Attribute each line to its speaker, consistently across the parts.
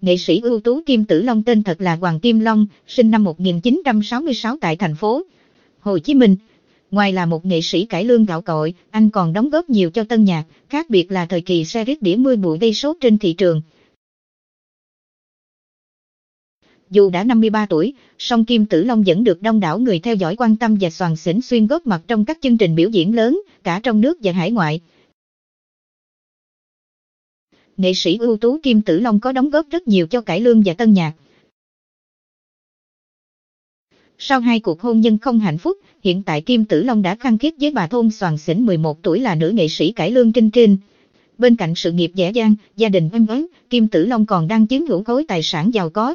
Speaker 1: Nghệ sĩ ưu tú Kim Tử Long tên thật là Hoàng Kim Long, sinh năm 1966 tại thành phố Hồ Chí Minh. Ngoài là một nghệ sĩ cải lương gạo cội, anh còn đóng góp nhiều cho tân nhạc, khác biệt là thời kỳ xe riết đĩa mươi bụi gây sốt trên thị trường. Dù đã 53 tuổi, song Kim Tử Long vẫn được đông đảo người theo dõi quan tâm và soàn xỉn xuyên góp mặt trong các chương trình biểu diễn lớn, cả trong nước và hải ngoại. Nghệ sĩ ưu tú Kim Tử Long có đóng góp rất nhiều cho cải lương và tân nhạc. Sau hai cuộc hôn nhân không hạnh phúc, hiện tại Kim Tử Long đã khăng khít với bà thôn soàn xỉn 11 tuổi là nữ nghệ sĩ cải lương Trinh Trinh. Bên cạnh sự nghiệp dễ dàng, gia đình êm ấm, Kim Tử Long còn đang chiếm hữu khối tài sản giàu có,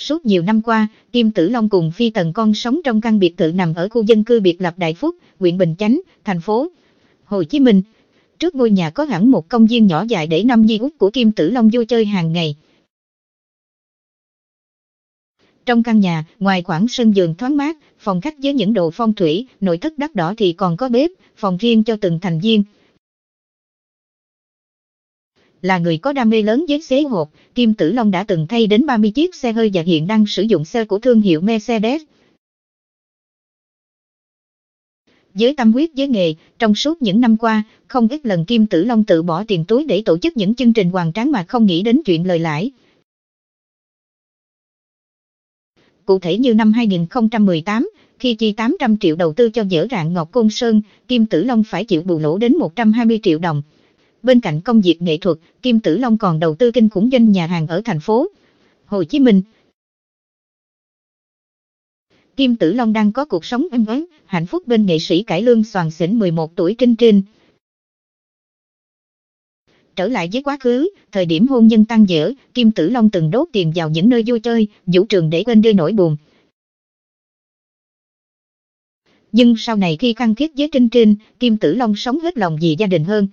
Speaker 1: Suốt nhiều năm qua, Kim Tử Long cùng Phi Tần Con sống trong căn biệt thự nằm ở khu dân cư biệt lập Đại Phúc, huyện Bình Chánh, thành phố Hồ Chí Minh. Trước ngôi nhà có hẳn một công viên nhỏ dài để năm di út của Kim Tử Long vui chơi hàng ngày. Trong căn nhà, ngoài khoảng sân giường thoáng mát, phòng khách với những đồ phong thủy, nội thất đắt đỏ thì còn có bếp, phòng riêng cho từng thành viên, là người có đam mê lớn với xế hộp, Kim Tử Long đã từng thay đến 30 chiếc xe hơi và hiện đang sử dụng xe của thương hiệu Mercedes. Dưới tâm huyết với nghề, trong suốt những năm qua, không ít lần Kim Tử Long tự bỏ tiền túi để tổ chức những chương trình hoàn tráng mà không nghĩ đến chuyện lời lãi. Cụ thể như năm 2018, khi chi 800 triệu đầu tư cho dở rạng Ngọc Côn Sơn, Kim Tử Long phải chịu bù lỗ đến 120 triệu đồng. Bên cạnh công việc nghệ thuật, Kim Tử Long còn đầu tư kinh khủng doanh nhà hàng ở thành phố Hồ Chí Minh. Kim Tử Long đang có cuộc sống êm ấm, hạnh phúc bên nghệ sĩ cải lương soàn xỉn 11 tuổi Trinh Trinh. Trở lại với quá khứ, thời điểm hôn nhân tăng dở, Kim Tử Long từng đốt tiền vào những nơi vui chơi, vũ trường để quên đi nỗi buồn. Nhưng sau này khi khăng khiết với Trinh Trinh, Kim Tử Long sống hết lòng vì gia đình hơn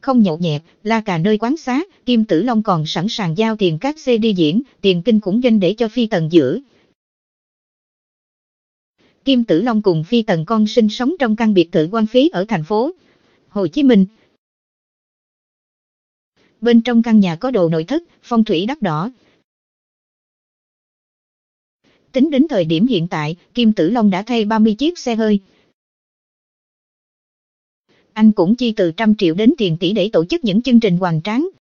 Speaker 1: không nhậu nhẹt, la cà nơi quán xá, Kim Tử Long còn sẵn sàng giao tiền các xe đi diễn, tiền kinh khủng doanh để cho phi tần giữ. Kim Tử Long cùng phi tần con sinh sống trong căn biệt thự quan phí ở thành phố Hồ Chí Minh. Bên trong căn nhà có đồ nội thất, phong thủy đắt đỏ. Tính đến thời điểm hiện tại, Kim Tử Long đã thay 30 chiếc xe hơi, anh cũng chi từ trăm triệu đến tiền tỷ để tổ chức những chương trình hoành tráng,